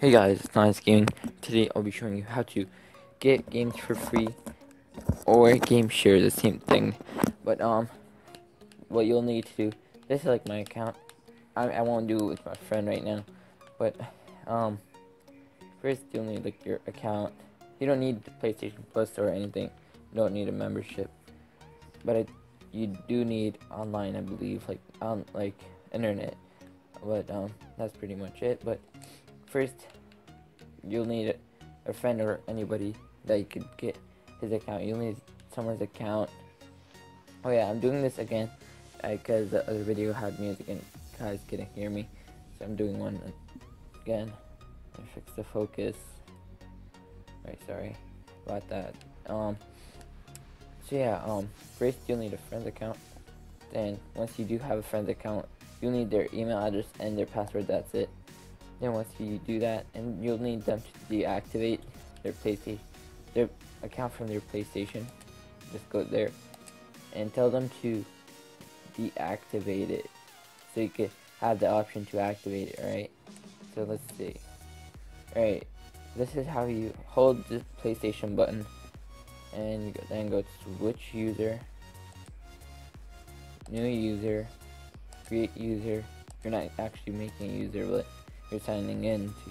Hey guys, it's Lions Gaming. Today I'll be showing you how to get games for free or game share, the same thing. But um, what you'll need to do, this is like my account. I, I won't do it with my friend right now, but um, first you'll need like your account. You don't need the PlayStation Plus or anything. You don't need a membership, but it, you do need online, I believe, like on like internet. But um, that's pretty much it. But first you'll need a, friend or anybody that you could get his account. You'll need someone's account. Oh yeah, I'm doing this again because uh, the other video had music and guys couldn't hear me, so I'm doing one again. I fix the focus. Right, sorry about that. Um. So yeah, um, first you'll need a friend's account. Then once you do have a friend's account, you'll need their email address and their password. That's it. Then once you do that, and you'll need them to deactivate their PlayStation, their account from their PlayStation. Just go there and tell them to deactivate it, so you could have the option to activate it. Right? So let's see. Alright, this is how you hold the PlayStation button, and then go to switch user, new user, create user. You're not actually making a user, but you're signing in to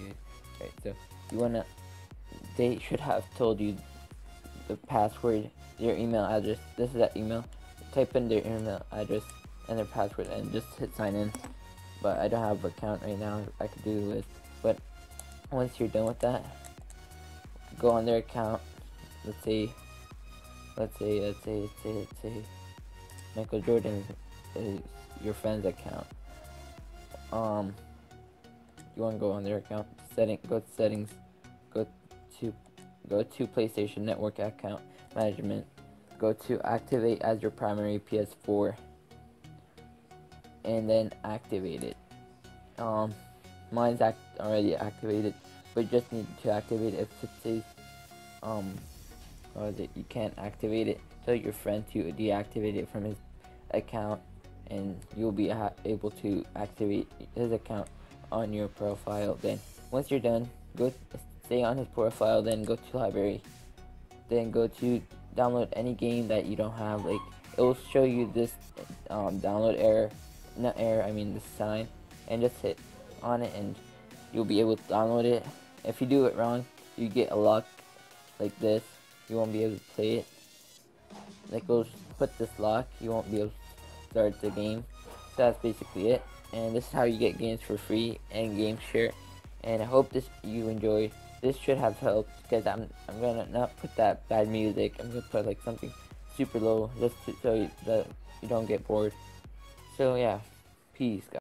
right so you wanna they should have told you the password your email address this is that email type in their email address and their password and just hit sign in. But I don't have an account right now I could do with but once you're done with that go on their account let's say let's say let's say let's say let's say Michael Jordan is your friend's account. Um you want to go on their account, setting, go to settings, go to go to PlayStation Network account management, go to activate as your primary PS4, and then activate it. Um, mine's act already activated, but just need to activate it if it says um, or that you can't activate it. Tell your friend to deactivate it from his account, and you'll be able to activate his account on your profile. Then once you're done, go stay on his profile. Then go to library. Then go to download any game that you don't have. Like it will show you this um, download error, not error. I mean the sign, and just hit on it, and you'll be able to download it. If you do it wrong, you get a lock like this. You won't be able to play it. Like we will put this lock, you won't be able to start the game. So that's basically it and this is how you get games for free and game share. And I hope this you enjoy. This should have helped because I'm I'm gonna not put that bad music. I'm gonna put like something super low just to, so you, that you don't get bored. So yeah. Peace guys